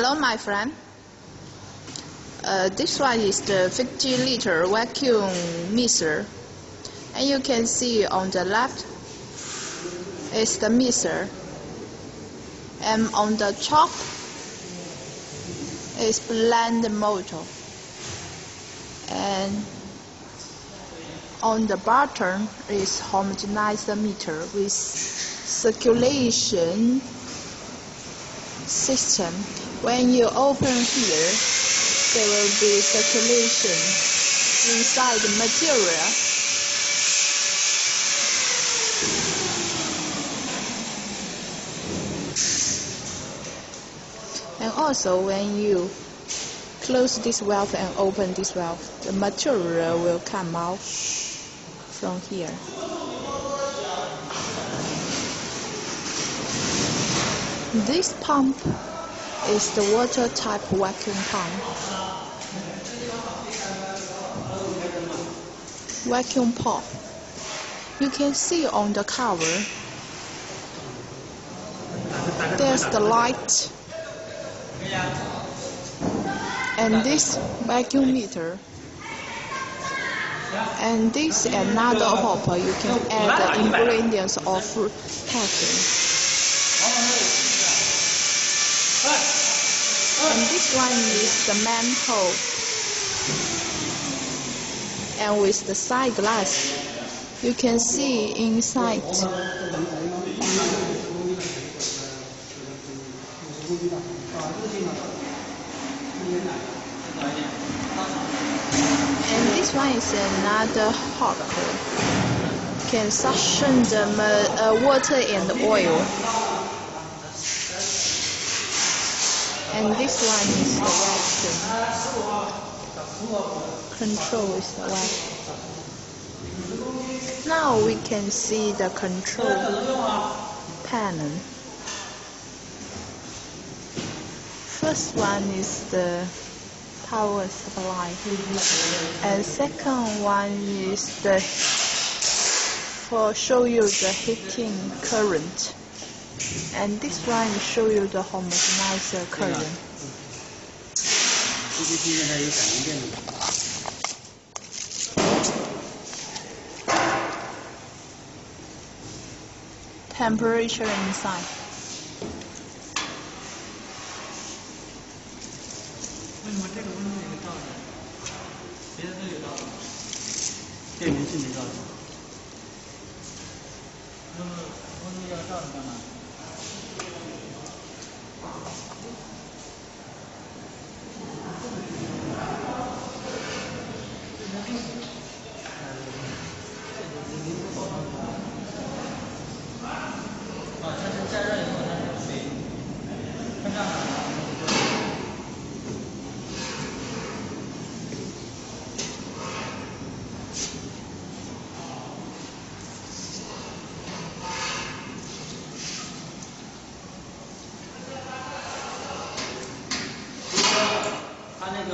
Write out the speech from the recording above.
Hello, my friend. Uh, this one is the 50 liter vacuum mixer. And you can see on the left is the mixer. And on the top is blend motor. And on the bottom is homogenizer meter with circulation system. When you open here, there will be circulation inside the material. And also when you close this valve and open this valve, the material will come out from here. This pump is the water type vacuum pump. Vacuum pump. You can see on the cover there's the light and this vacuum meter and this another hopper you can add the ingredients of packing and this one is the manhole. And with the sight glass you can see inside. And this one is another hopper can suction the uh, water and oil and this one is the vacuum control is the vacuum now we can see the control panel. First one is the power supply. And second one is the for show you the heating current and this one show you the homogenizer uh, current temperature inside 为什 那么温度要照的干嘛？啊，它是加热以后它是水，它这样他那个